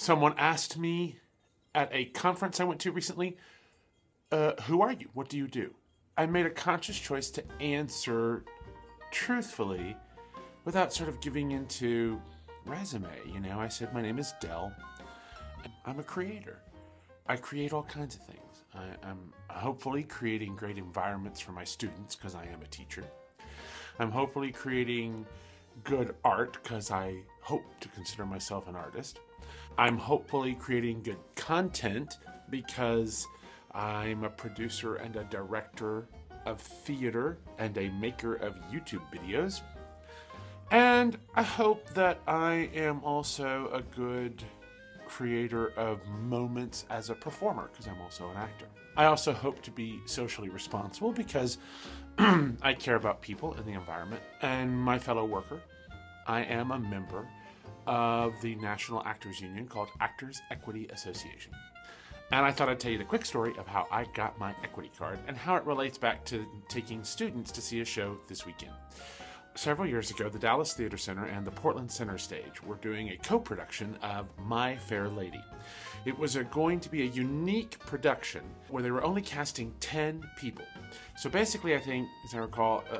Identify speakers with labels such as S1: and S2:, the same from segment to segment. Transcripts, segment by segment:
S1: Someone asked me at a conference I went to recently, uh, Who are you? What do you do? I made a conscious choice to answer truthfully without sort of giving into resume. You know, I said, My name is Dell. I'm a creator. I create all kinds of things. I, am hopefully creating great environments for my students because I am a teacher. I'm hopefully creating good art because I hope to consider myself an artist. I'm hopefully creating good content because I'm a producer and a director of theater and a maker of YouTube videos. And I hope that I am also a good creator of moments as a performer because I'm also an actor. I also hope to be socially responsible because I care about people and the environment and my fellow worker. I am a member of the National Actors Union called Actors Equity Association. And I thought I'd tell you the quick story of how I got my equity card and how it relates back to taking students to see a show this weekend. Several years ago, the Dallas Theater Center and the Portland Center Stage were doing a co production of My Fair Lady. It was a, going to be a unique production where they were only casting 10 people. So basically, I think, as I recall, uh,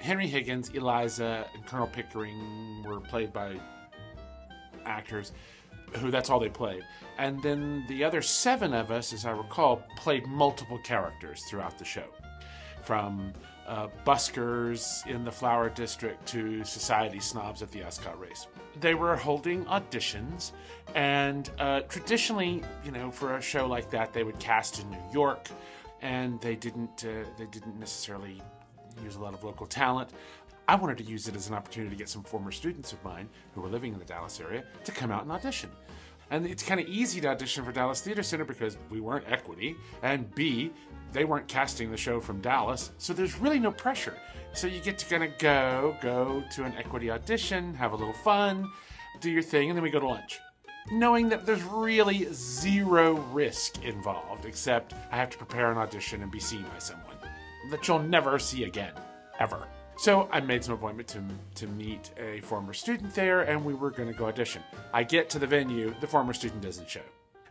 S1: Henry Higgins, Eliza, and Colonel Pickering were played by actors who that's all they played. And then the other seven of us, as I recall, played multiple characters throughout the show. From uh, buskers in the Flower District to society snobs at the Ascot race. They were holding auditions, and uh, traditionally, you know, for a show like that, they would cast in New York, and they didn't uh, they didn't necessarily use a lot of local talent. I wanted to use it as an opportunity to get some former students of mine who were living in the Dallas area to come out and audition. And it's kind of easy to audition for Dallas Theater Center because we weren't equity, and B, they weren't casting the show from Dallas, so there's really no pressure. So you get to kind of go, go to an equity audition, have a little fun, do your thing, and then we go to lunch. Knowing that there's really zero risk involved, except I have to prepare an audition and be seen by someone that you'll never see again, ever. So I made some appointment to, to meet a former student there, and we were going to go audition. I get to the venue, the former student doesn't show.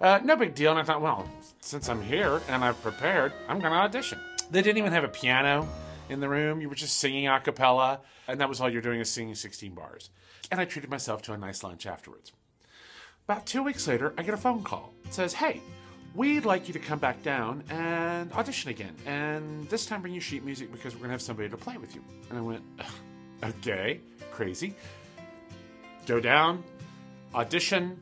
S1: Uh, no big deal, and I thought, well, since I'm here and I've prepared, I'm going to audition. They didn't even have a piano in the room. You were just singing a cappella, and that was all you're doing is singing 16 bars. And I treated myself to a nice lunch afterwards. About two weeks later, I get a phone call. It says, hey, we'd like you to come back down and audition again. And this time bring you sheet music because we're going to have somebody to play with you. And I went, okay, crazy. Go down, audition.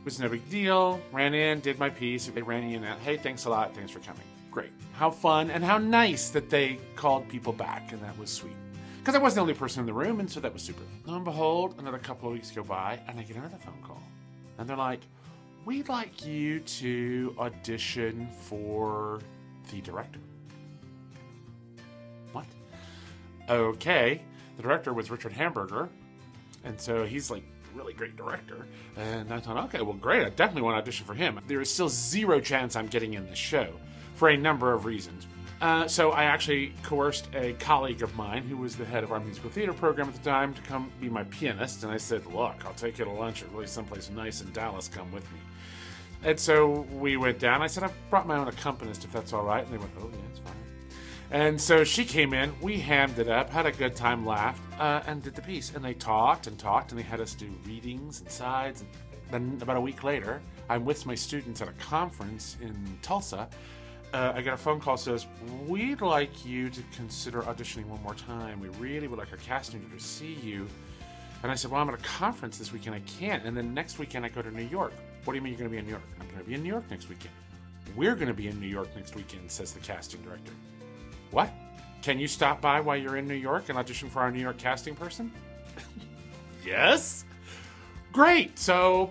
S1: It was no big deal. Ran in, did my piece. They ran in and. Hey, thanks a lot. Thanks for coming. Great. How fun and how nice that they called people back. And that was sweet. Because I wasn't the only person in the room, and so that was super. Lo and behold, another couple of weeks go by, and I get another phone call. And they're like, we'd like you to audition for the director. What? Okay. The director was Richard Hamburger. And so he's like really great director. And I thought, okay, well, great. I definitely want to audition for him. There is still zero chance I'm getting in the show for a number of reasons. Uh, so I actually coerced a colleague of mine who was the head of our musical theater program at the time to come be my pianist. And I said, look, I'll take you to lunch at really someplace nice in Dallas. Come with me. And so we went down. I said, I've brought my own accompanist if that's all right. And they went, oh, yeah, it's fine. And so she came in, we hammed it up, had a good time, laughed, uh, and did the piece. And they talked and talked, and they had us do readings and sides. And then about a week later, I'm with my students at a conference in Tulsa. Uh, I got a phone call says, We'd like you to consider auditioning one more time. We really would like our casting director to see you. And I said, Well, I'm at a conference this weekend. I can't. And then next weekend, I go to New York. What do you mean you're going to be in New York? I'm going to be in New York next weekend. We're going to be in New York next weekend, says the casting director. What? Can you stop by while you're in New York and audition for our New York casting person? yes. Great. So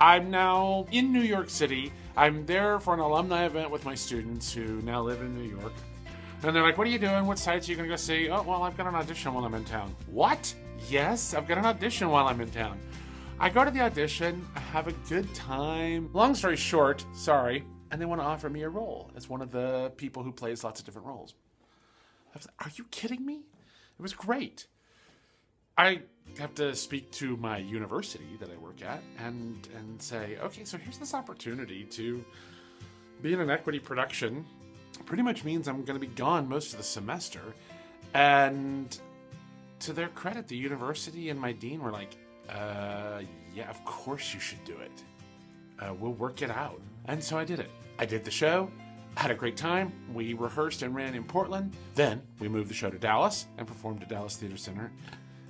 S1: I'm now in New York City. I'm there for an alumni event with my students who now live in New York. And they're like, What are you doing? What sights are you going to go see? Oh, well, I've got an audition while I'm in town. What? Yes, I've got an audition while I'm in town. I go to the audition, I have a good time. Long story short, sorry, and they want to offer me a role as one of the people who plays lots of different roles. I was like, Are you kidding me? It was great. I have to speak to my university that I work at and and say, okay, so here's this opportunity to be in an equity production. Pretty much means I'm going to be gone most of the semester, and to their credit, the university and my dean were like, uh, yeah, of course you should do it. Uh, we'll work it out. And so I did it. I did the show, had a great time. We rehearsed and ran in Portland. Then we moved the show to Dallas and performed at Dallas Theater Center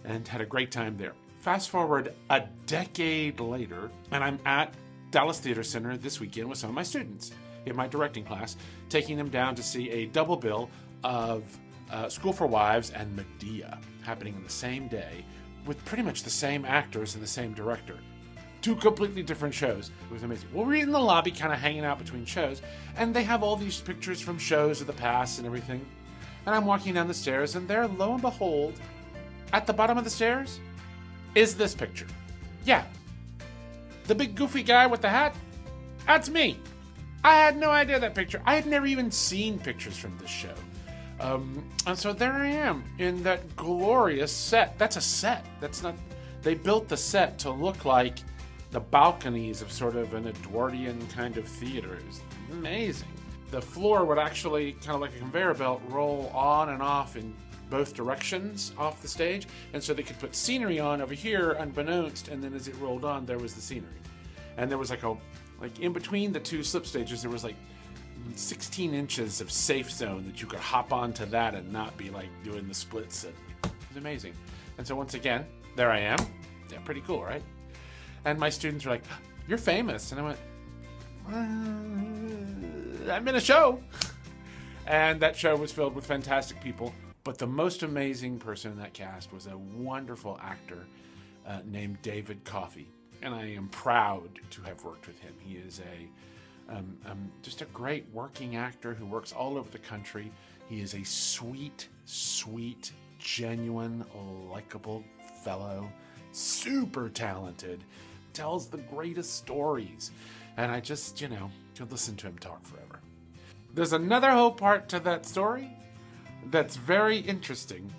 S1: and had a great time there. Fast forward a decade later, and I'm at Dallas Theater Center this weekend with some of my students in my directing class, taking them down to see a double bill of uh, School for Wives and Medea happening on the same day with pretty much the same actors and the same director. Two completely different shows. It was amazing. Well, we're in the lobby, kind of hanging out between shows, and they have all these pictures from shows of the past and everything. And I'm walking down the stairs, and there, lo and behold, at the bottom of the stairs, is this picture. Yeah. The big goofy guy with the hat? That's me. I had no idea that picture. I had never even seen pictures from this show. Um, and so there I am in that glorious set. That's a set. That's not. They built the set to look like the balconies of sort of an Edwardian kind of theater. It was amazing. The floor would actually, kind of like a conveyor belt, roll on and off in both directions off the stage. And so they could put scenery on over here, unbeknownst, and then as it rolled on, there was the scenery. And there was like a, like in between the two slip stages, there was like 16 inches of safe zone that you could hop onto that and not be like doing the splits. And it was amazing. And so once again, there I am. Yeah, pretty cool, right? And my students were like, "You're famous," and I went, "I'm in a show." And that show was filled with fantastic people. But the most amazing person in that cast was a wonderful actor uh, named David Coffey. And I am proud to have worked with him. He is a um, um, just a great working actor who works all over the country. He is a sweet, sweet, genuine, likable fellow, super talented, tells the greatest stories. And I just, you know, could listen to him talk forever. There's another whole part to that story that's very interesting,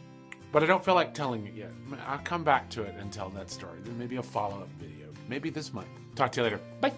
S1: but I don't feel like telling it yet. I'll come back to it and tell that story. Then maybe a follow up video. Maybe this month. Talk to you later. Bye.